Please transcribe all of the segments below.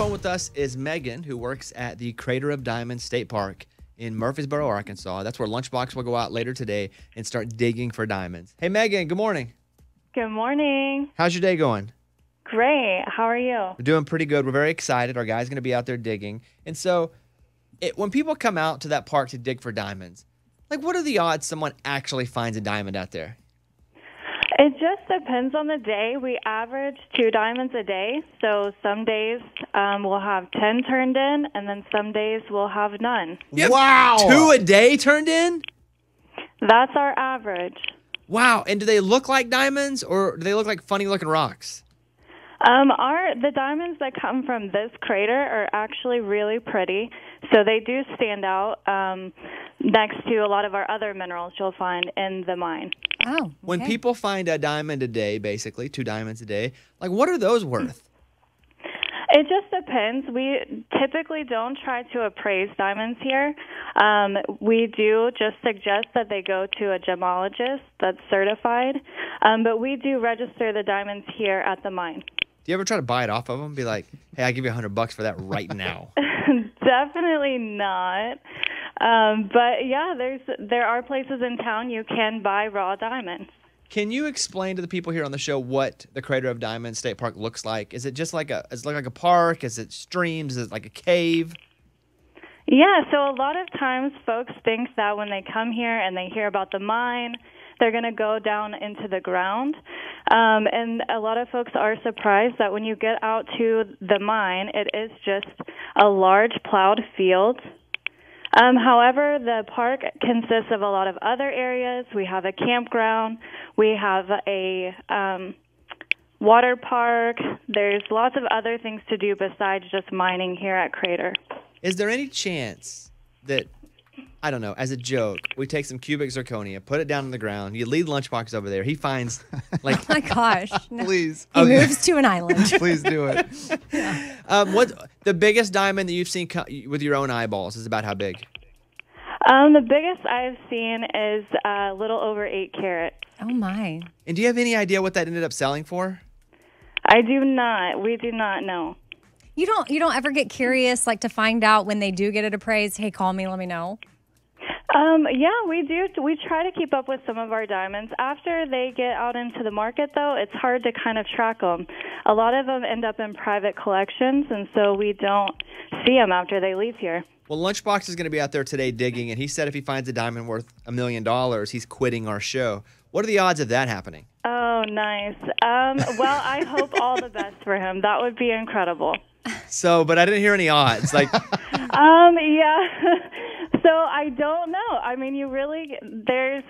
phone with us is Megan, who works at the Crater of Diamonds State Park in Murfreesboro, Arkansas. That's where Lunchbox will go out later today and start digging for diamonds. Hey, Megan, good morning. Good morning. How's your day going? Great. How are you? We're doing pretty good. We're very excited. Our guy's going to be out there digging. And so, it, when people come out to that park to dig for diamonds, like what are the odds someone actually finds a diamond out there? It just depends on the day. We average two diamonds a day. So some days um, we'll have 10 turned in, and then some days we'll have none. You have Wow. Two a day turned in? That's our average. Wow. And do they look like diamonds or do they look like funny looking rocks? Um, our the diamonds that come from this crater are actually really pretty, so they do stand out um, next to a lot of our other minerals you'll find in the mine. Oh, When people find a diamond a day, basically, two diamonds a day, like what are those worth? It just depends. We typically don't try to appraise diamonds here. Um, we do just suggest that they go to a gemologist that's certified, um, but we do register the diamonds here at the mine. Do you ever try to buy it off of them? Be like, hey, I'll give you a hundred bucks for that right now. Definitely not. Um, but yeah, there's there are places in town you can buy raw diamonds. Can you explain to the people here on the show what the Crater of Diamonds State Park looks like? Is it just like a is it like a park? Is it streams? Is it like a cave? Yeah, so a lot of times folks think that when they come here and they hear about the mine, they're going to go down into the ground. Um, and a lot of folks are surprised that when you get out to the mine, it is just a large plowed field. Um, however, the park consists of a lot of other areas. We have a campground, we have a um, water park. There's lots of other things to do besides just mining here at Crater. Is there any chance that I don't know, as a joke, we take some cubic zirconia, put it down on the ground, you leave lunchbox over there, he finds like Oh my gosh. No. Please, He moves to an island. please do it. um, what the biggest diamond that you've seen co- with your own eyeballs is about how big? Um, the biggest I've seen is a little over eight carat. Oh my. And do you have any idea what that ended up selling for? I do not. We do not know. You don't you don't ever get curious like to find out when they do get it appraised, hey, call me, let me know. Um, yeah, we do. We try to keep up with some of our diamonds. After they get out into the market, though, it's hard to kind of track them. A lot of them end up in private collections, and so we don't see them after they leave here. Well, Lunchbox is going to be out there today digging, and he said if he finds a diamond worth a million dollars, he's quitting our show. What are the odds of that happening? Oh, nice. Um, well, I hope all the best for him. That would be incredible. So, but I didn't hear any odds. Like, Um, yeah. So I don't know. I mean, you really there's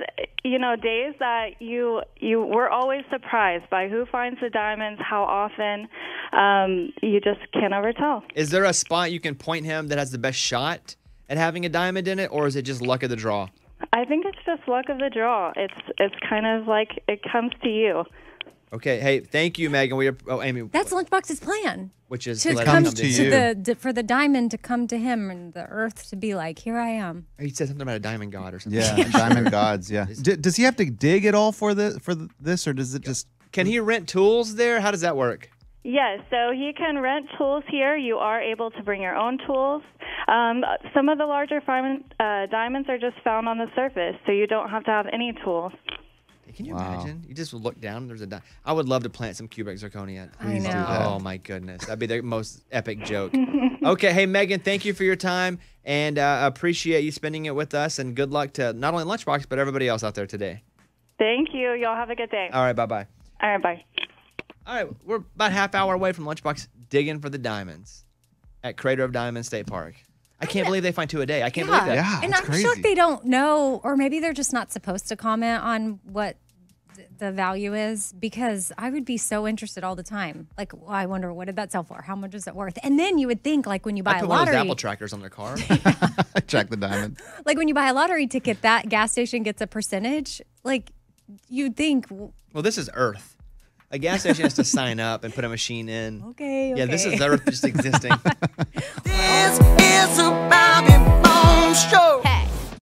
you know days that you you we're always surprised by who finds the diamonds, how often. Um, you just can't ever tell. is there a spot you can point him that has the best shot at having a diamond in it, or is it just luck of the draw? I think it's just luck of the draw. It's it's kind of like it comes to you. Okay, hey, thank you, Megan. We oh, Amy, That's Lunchbox's plan. which is To come to, to you. the for the diamond to come to him and the earth to be like, here I am. He said something about a diamond god or something. Yeah, diamond gods. Yeah. D- does he have to dig at all for the for the, this, or does it just? Can he rent tools there? How does that work? Yes, so he can rent tools here. You are able to bring your own tools. Um, some of the larger fireman, uh, diamonds are just found on the surface, so you don't have to have any tools. Can you Wow. imagine? You just look down. and There's a. Di- I would love to plant some cubic zirconia. Please do know. that. Oh my goodness, that'd be the most epic joke. okay, hey Megan, thank you for your time and uh, appreciate you spending it with us. And good luck to not only Lunchbox but everybody else out there today. Thank you. Y'all have a good day. All right, bye bye. All right, bye. All right, we're about half hour away from Lunchbox digging for the diamonds at Crater of Diamonds State Park. I can't believe they find two a day. I can't believe that. Yeah, and I'm crazy. shocked they don't know, or maybe they're just not supposed to comment on what th- the value is because I would be so interested all the time. Like, well, I wonder what did that sell for? How much is it worth? And then you would think, like when you buy I a put one of those Apple trackers on their car. Check the diamond. like when you buy a lottery ticket, that gas station gets a percentage. Like you'd think, well, this is Earth. A gas station has to sign up and put a machine in. okay, Yeah, this is Earth just existing. This is a Bobby Bones show.